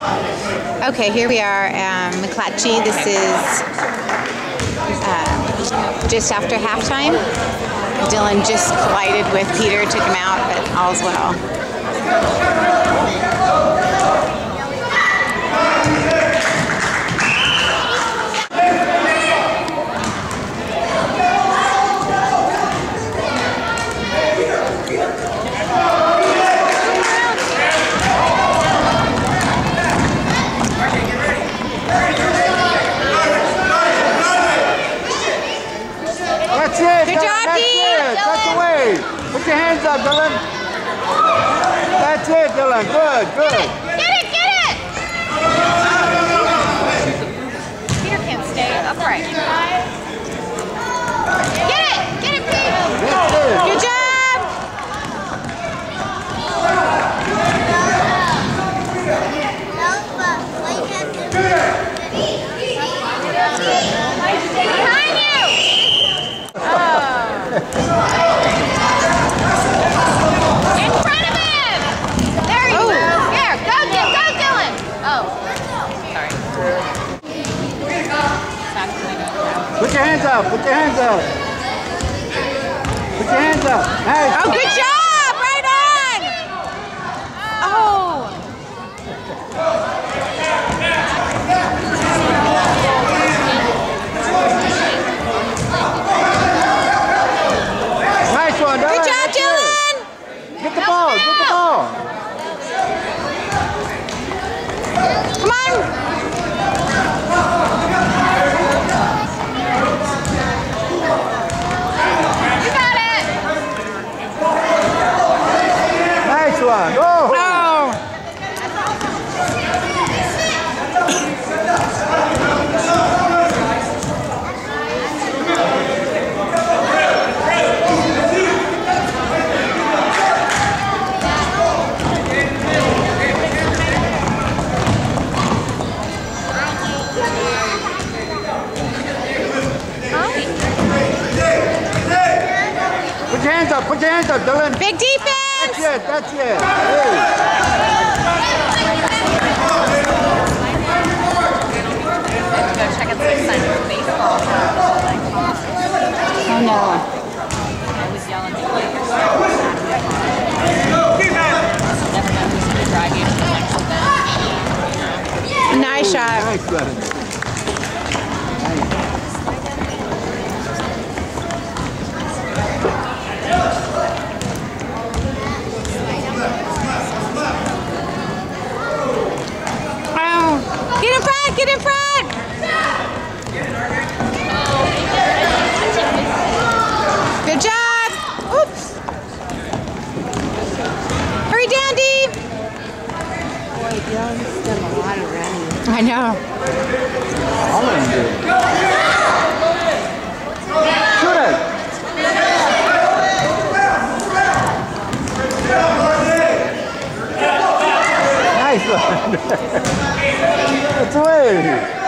Okay, here we are, um, McClatchy. This is uh, just after halftime. Dylan just collided with Peter, took him out, but all's well. That's it. Good Dylan, job, That's Dee. it. That's the Dylan. way. Put your hands up, Dylan. That's it, Dylan. Good, good. Get it, get it! Peter can't stay upright. Get it, get it, Pete! That's it. Good job! Behind you! In front of him! There you go. Here, go, Dylan. Go, Dylan. Oh, sorry. Put your hands up. Put your hands up. Put your hands up. Hey. Oh, good job! Right on! Oh. Nice one, Dylan. Good job, That's it. Dylan! Get the ball. Get the ball. Come on! You got it! Nice one. Oh. Oh! Put your hands up. Put your hands up, Dylan. Big defense! That's it. That's it. Oh no. Nice shot. Nice, Dylan. I know. All of them do. Shoot it. Nice one. That's away.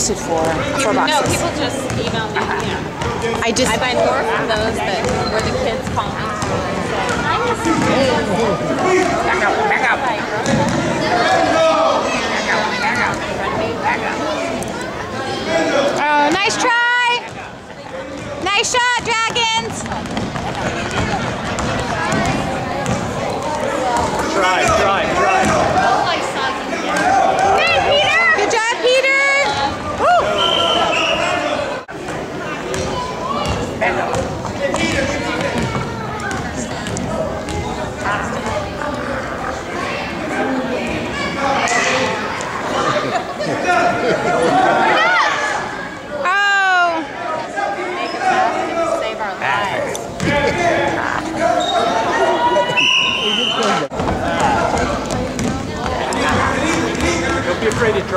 listed for boxes. No, people just email me. Uh-huh. I just I buy more from those, but where the kids call me. Back! Back! Oh, nice try! Nice shot, Dragons! Try.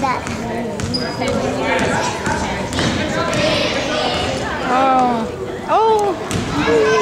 that. Oh. Oh.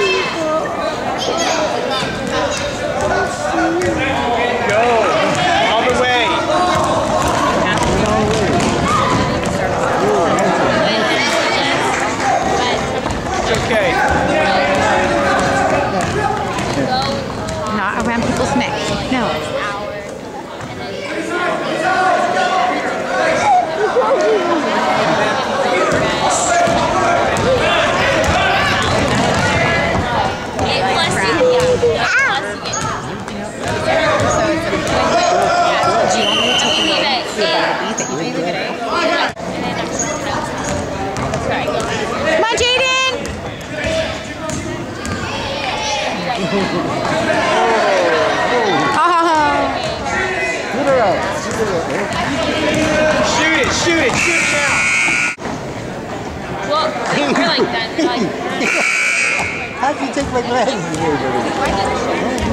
Why'd you take my glasses away, buddy? Why did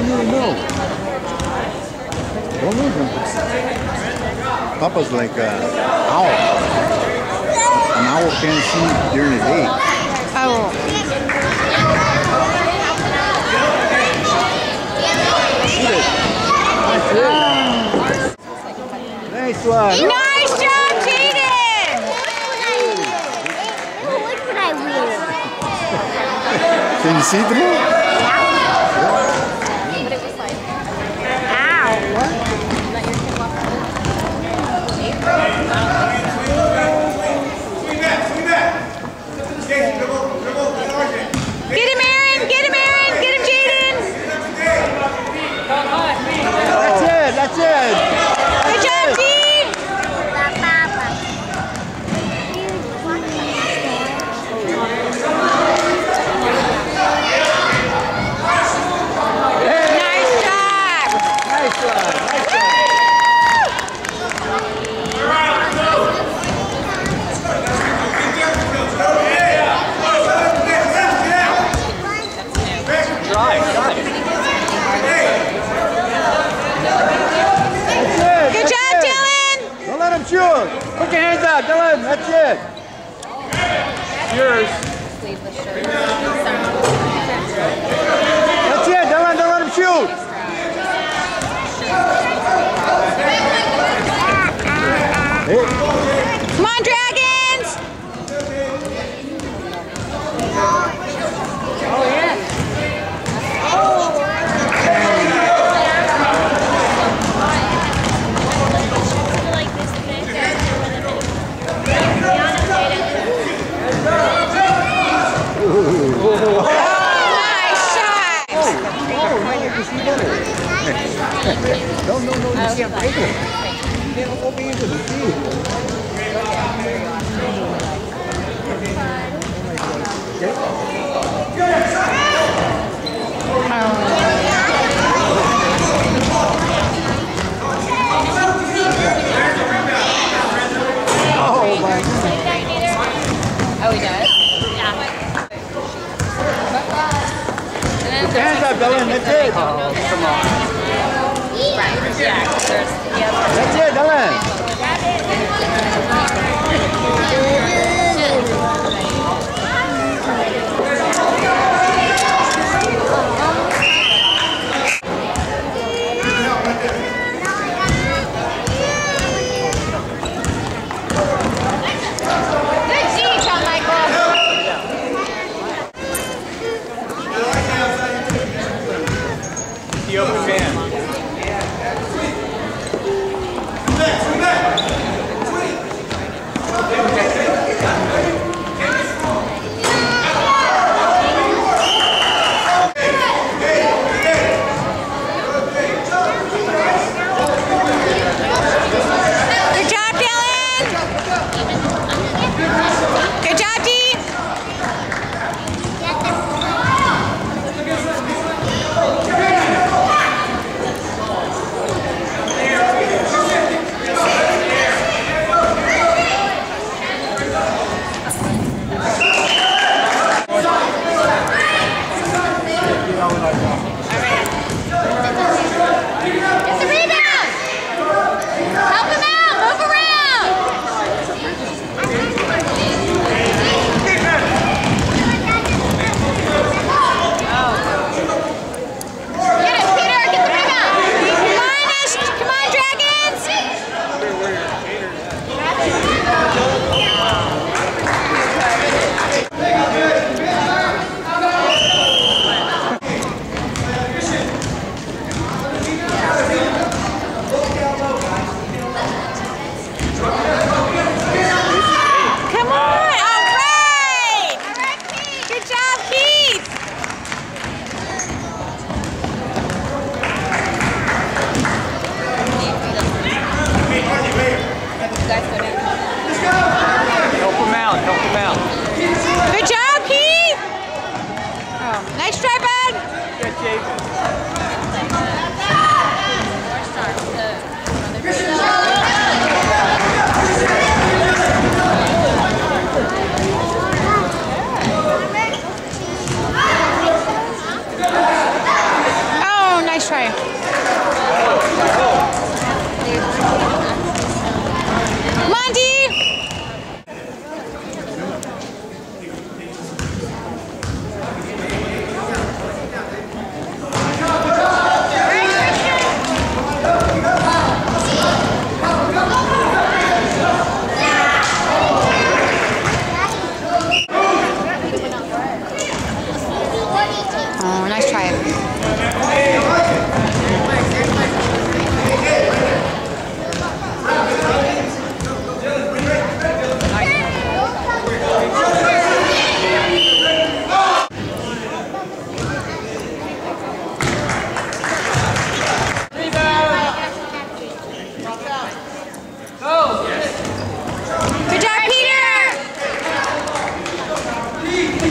you? don't know. Don't lose them. Papa's like an owl. An owl can't see during the day. Oh. Nice one. Nice one. Tem cítrico? your hands up, Dylan. That's it. Yours. That's it, Dylan. Don't let him shoot. Try.